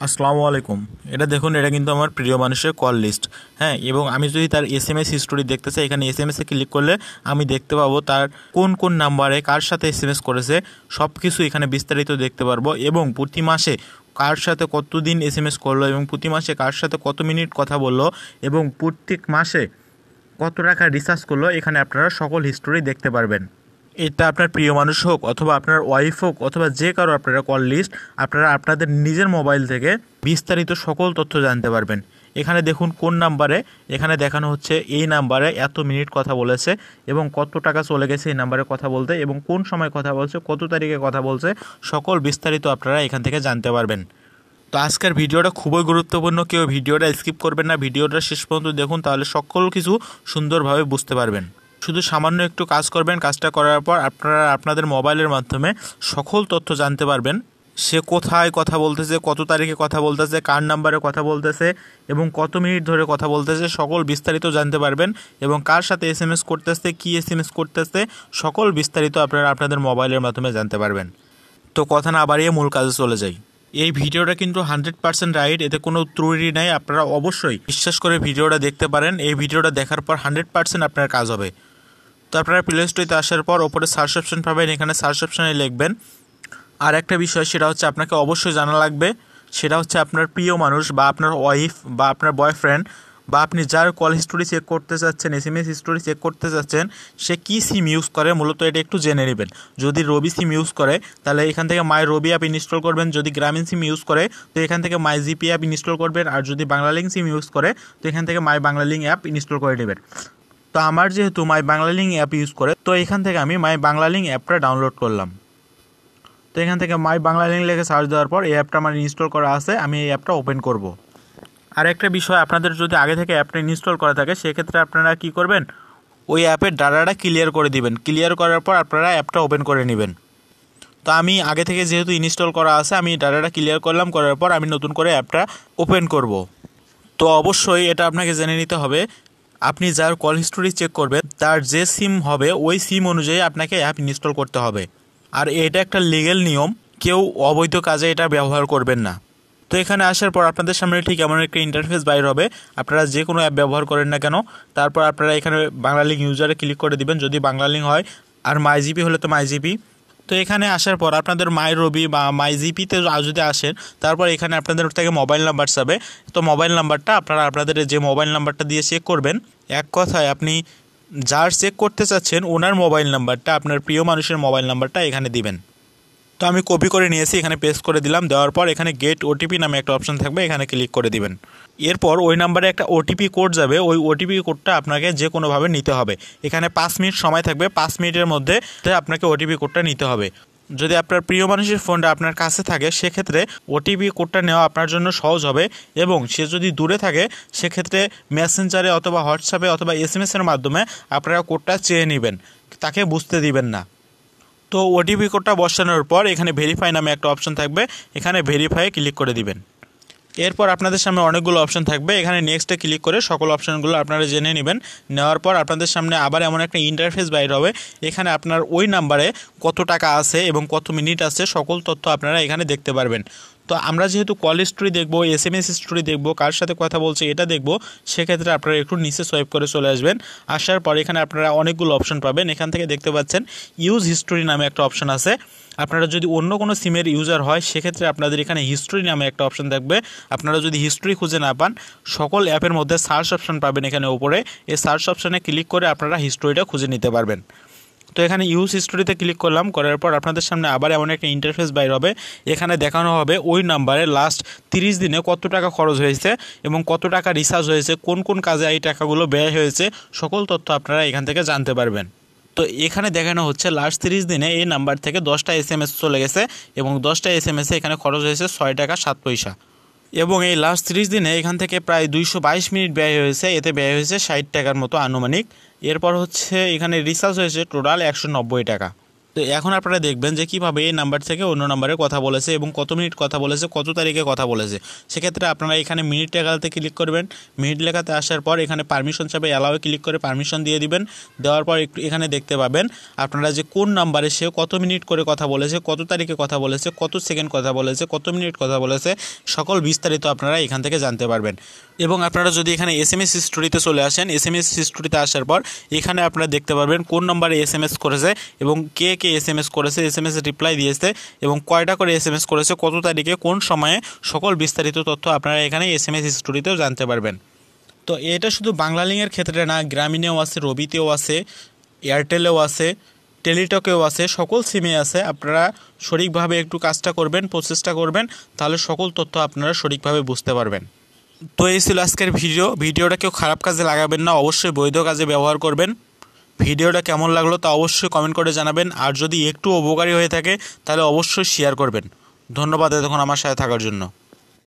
আসসালামু আলাইকুম। এটা দেখুন, এটা কিন্তু আমার প্রিয় মানুষের কল লিস্ট হ্যাঁ এবং আমি যদি তার এস এম এস হিস্টোরি দেখতে চাই, এখানে এস এম এসে ক্লিক করলে আমি দেখতে পাবো তার কোন কোন নাম্বারে কার সাথে এস এম এস করেছে সব কিছু এখানে বিস্তারিত দেখতে পারব। এবং প্রতি মাসে কার সাথে কতদিন এস এম এস করল, এবং প্রতি মাসে কার সাথে কত মিনিট কথা বলল, এবং প্রত্যেক মাসে কত টাকা রিচার্জ করল, এখানে আপনারা সকল হিস্টোরি দেখতে পারবেন। এটা আপনার প্রিয় মানুষ হোক অথবা আপনার ওয়াইফ হোক অথবা যে কারও আপনারা কল লিস্ট আপনারা আপনাদের নিজের মোবাইল থেকে বিস্তারিত সকল তথ্য জানতে পারবেন। এখানে দেখুন কোন নাম্বারে এখানে দেখানো হচ্ছে এই নাম্বারে এত মিনিট কথা বলেছে এবং কত টাকা চলে গেছে এই নাম্বারে কথা বলতে এবং কোন সময় কথা বলছে, কত তারিখে কথা বলছে, সকল বিস্তারিত আপনারা এখান থেকে জানতে পারবেন। তো আজকের ভিডিওটা খুবই গুরুত্বপূর্ণ, কেউ ভিডিওটা স্কিপ করবেন না, ভিডিওটা শেষ পর্যন্ত দেখুন, তাহলে সকল কিছু সুন্দরভাবে বুঝতে পারবেন। শুধু সামান্য একটু কাজ করবেন, কাজটা করার পর আপনারা আপনাদের মোবাইলের মাধ্যমে সকল তথ্য জানতে পারবেন। সে কোথায় কথা বলতেছে, কত তারিখে কথা বলতেছে, কার নাম্বারে কথা বলতেছে এবং কত মিনিট ধরে কথা বলতেছে, সকল বিস্তারিত জানতে পারবেন এবং কার সাথে এস এম এস করতেছে, কী এস এম এস করতেছে, সকল বিস্তারিত আপনারা আপনাদের মোবাইলের মাধ্যমে জানতে পারবেন। তো কথা না বাড়িয়ে মূল কাজে চলে যাই। এই ভিডিওটা কিন্তু হান্ড্রেড পার্সেন্ট রাইট, এতে কোনো ত্রুটি নাই, আপনারা অবশ্যই বিশ্বাস করে ভিডিওটা দেখতে পারেন। এই ভিডিওটা দেখার পর হান্ড্রেড পার্সেন্ট আপনার কাজ হবে। আপনারা প্লে স্টোরিতে আসার পর ওপরে সার্চ পাবেন, এখানে সার্চ লিখবেন। আর একটা বিষয়, সেটা হচ্ছে আপনাকে অবশ্যই জানা লাগবে, সেটা হচ্ছে আপনার প্রিয় মানুষ বা আপনার ওয়াইফ বা আপনার বয়ফ্রেন্ড বা আপনি যার কল হিস্টোরি চেক করতে চাচ্ছেন S M S history check করতে চাচ্ছেন, সে কী সিম ইউজ করে, মূলত এটা একটু জেনে নেবেন। যদি রবি সিম ইউজ করে, তাহলে এখান থেকে মাই রবি অ্যাপ ইনস্টল করবেন, যদি গ্রামীণ সিম ইউজ করে, তো এখান থেকে মাই জিপি অ্যাপ ইনস্টল করবেন, আর যদি বাংলালিং সিম ইউজ করে, তো এখান থেকে মাই বাংলালিং অ্যাপ ইনস্টল করে নেবেন। তো আমার যেহেতু my Bangla Banglalink app use করে, তো এখান থেকে আমি মাই বাংলা বাংলালিং অ্যাপটা ডাউনলোড করলাম। তো এখান থেকে মাই বাংলালিং লিখে সার্চ দেওয়ার পর এই অ্যাপটা আমার ইনস্টল করা আছে, আমি এই অ্যাপটা ওপেন করব। আর একটা বিষয়, আপনাদের যদি আগে থেকে অ্যাপটা ইনস্টল করা থাকে, সেক্ষেত্রে আপনারা কি করবেন? ওই অ্যাপের ডাটাটা ক্লিয়ার করে দিবেন। ক্লিয়ার করার পর আপনারা অ্যাপটা ওপেন করে নেবেন। তো আমি আগে থেকে যেহেতু ইনস্টল করা আছে, আমি ডাটাটা ক্লিয়ার করলাম, করার পর আমি নতুন করে অ্যাপটা ওপেন করব। তো অবশ্যই এটা আপনাকে জেনে নিতে হবে আপনি যার কল হিস্টোরি চেক করবেন, তার যে সিম হবে, ওই সিম অনুযায়ী আপনাকে অ্যাপ ইনস্টল করতে হবে। আর এটা একটা লিগেল নিয়ম, কেউ অবৈধ কাজে এটা ব্যবহার করবেন না। তো এখানে আসার পর আপনাদের সামনে ঠিক এমন একটা ইন্টারফেস বাইর হবে। আপনারা যে কোনো অ্যাপ ব্যবহার করেন না কেন, তারপর আপনারা এখানে বাংলালিং ইউজারে ক্লিক করে দিবেন। যদি বাংলালিং হয়, আর মাই জিপি হলে তো মাই জিপি তো এখানে আসার পর আপনাদের মাই রবি বা মাই জিপিতে যদি আসেন, তারপর এখানে আপনাদের থেকে মোবাইল নাম্বার চাবে তো মোবাইল নাম্বারটা আপনারা আপনাদের যে মোবাইল নাম্বারটা দিয়ে চেক করবেন, এক কথায় আপনি যার চেক করতে চাচ্ছেন, ওনার মোবাইল নাম্বারটা, আপনার প্রিয় মানুষের মোবাইল নাম্বারটা এখানে দিবেন। তো আমি কপি করে নিয়েছি, এখানে পেস্ট করে দিলাম। দেওয়ার পর এখানে গেট ওটিপি নামে একটা অপশন থাকবে, এখানে ক্লিক করে দিবেন। এরপর ওই নাম্বারে একটা ওটিপি কোড যাবে, ওই ওটিপি কোডটা আপনাকে যে কোনোভাবে নিতে হবে। এখানে পাঁচ মিনিট সময় থাকবে, পাঁচ মিনিটের মধ্যে আপনাকে ওটিপি কোডটা নিতে হবে। যদি আপনার প্রিয় মানুষের ফোনটা আপনার কাছে থাকে, সেক্ষেত্রে ওটিপি কোডটা নেওয়া আপনার জন্য সহজ হবে এবং সে যদি দূরে থাকে, সেক্ষেত্রে মেসেঞ্জারে অথবা হোয়াটসঅ্যাপে অথবা এস এসের মাধ্যমে আপনারা কোডটা চেয়ে নেবেন। তাকে বুঝতে দিবেন না। তো ওটিপি কোডটা বসানোর পর এখানে ভেরিফাই নামে একটা অপশন থাকবে। এখানে ভেরিফাই ক্লিক করে দিবেন। এরপর আপনাদের সামনে অনেকগুলো অপশন থাকবে। এখানে নেক্সটে ক্লিক করে সকল অপশনগুলো আপনারা জেনে নেবেন। নেওয়ার পর আপনাদের সামনে আবার এমন একটা ইন্টারফেস বাইর হবে। এখানে আপনার ওই নাম্বারে কত টাকা আছে এবং কত মিনিট আছে সকল তথ্য আপনারা এখানে দেখতে পারবেন। তো আমরা যেহেতু কল হিস্টোরি দেখব এস এম এস হিস্টোরি দেখব, কার সাথে কথা বলছে এটা দেখব, সেক্ষেত্রে আপনারা একটু নিচে সোয়াইপ করে চলে আসবেন। আসার পর এখানে আপনারা অনেকগুলো অপশন পাবেন। এখান থেকে দেখতে পাচ্ছেন ইউজ হিস্টোরি নামে একটা অপশন আছে। আপনারা যদি অন্য কোনো সিমের ইউজার হয়, সেক্ষেত্রে আপনাদের এখানে হিস্ট্রি নামে একটা অপশন থাকবে। আপনারা যদি হিস্ট্রি খুঁজে না পান, সকল অ্যাপের মধ্যে সার্চ অপশন পাবেন এখানে উপরে। এই সার্চ অপশানে ক্লিক করে আপনারা হিস্ট্রিটা খুঁজে নিতে পারবেন। তো এখানে ইউজ হিস্টোরিতে ক্লিক করলাম, করার পর আপনাদের সামনে আবার এমন একটা ইন্টারফেস বাইর হবে। এখানে দেখানো হবে ওই নাম্বারে লাস্ট তিরিশ দিনে কত টাকা খরচ হয়েছে এবং কত টাকা রিচার্জ হয়েছে, কোন কোন কাজে এই টাকাগুলো ব্যয় হয়েছে, সকল তথ্য আপনারা এখান থেকে জানতে পারবেন। তো এখানে দেখানো হচ্ছে লাস্ট তিরিশ দিনে এই নাম্বার থেকে দশটা এস চলে গেছে এবং দশটা এসে এখানে খরচ হয়েছে ছয় টাকা সাত পয়সা। এবং এই লাস্ট ত্রিশ দিনে এখান থেকে প্রায় দুইশো বাইশ মিনিট ব্যয় হয়েছে, এতে ব্যয় হয়েছে ষাট টাকার মতো আনুমানিক। এরপর হচ্ছে এখানে রিচার্জ হয়েছে টোটাল একশো নব্বই টাকা। তো এখন আপনারা দেখবেন যে কীভাবে এই নাম্বার থেকে অন্য নাম্বারে কথা বলেছে এবং কত মিনিট কথা বলেছে, কত তারিখে কথা বলেছে। সেক্ষেত্রে আপনারা এখানে মিনিট লেখাতে ক্লিক করবেন। মিনিট লেখাতে আসার পর এখানে পারমিশন চাপে অ্যালাওয়ে ক্লিক করে পারমিশন দিয়ে দিবেন। দেওয়ার পর একটু এখানে দেখতে পাবেন আপনারা যে কোন নাম্বারে সে কত মিনিট করে কথা বলেছে, কত তারিখে কথা বলেছে, কত সেকেন্ড কথা বলেছে, কত মিনিট কথা বলেছে, সকল বিস্তারিত আপনারা এখান থেকে জানতে পারবেন। এবং আপনারা যদি এখানে এস এম এস হিস্টোরিতে চলে আসেন এস এম এস হিস্টোরিতে আসার পর এখানে আপনারা দেখতে পারবেন কোন নম্বরে এস এম এস করেছে এবং কে কে এস এম এস করেছে এস এম এস রিপ্লাই দিয়েছে এবং কয়টা করে এস এম এস করেছে, কত তারিখে, কোন সময়ে, সকল বিস্তারিত তথ্য আপনারা এখানে এস এম এস হিস্টোরিতেও জানতে পারবেন। তো এটা শুধু বাংলা লিঙ্কের ক্ষেত্রে না, গ্রামীণেও আছে, রবিতেও আছে, এয়ারটেলেও আছে, টেলিটকেও আছে, সকল সিমে আছে। আপনারা সঠিকভাবে একটু কাজটা করবেন প্রচেষ্টা করবেন, তাহলে সকল তথ্য আপনারা সঠিকভাবে বুঝতে পারবেন। তো এই ছিল আজকের ভিডিও। ভিডিওটা কেউ খারাপ কাজে লাগাবেন না, অবশ্যই বৈধ কাজে ব্যবহার করবেন। ভিডিওটা কেমন লাগল তা অবশ্যই কমেন্ট করে জানাবেন। আর যদি একটু উপকারী হয়ে থাকে, তাহলে অবশ্যই শেয়ার করবেন। ধন্যবাদ এতক্ষণ আমার সাথে থাকার জন্য।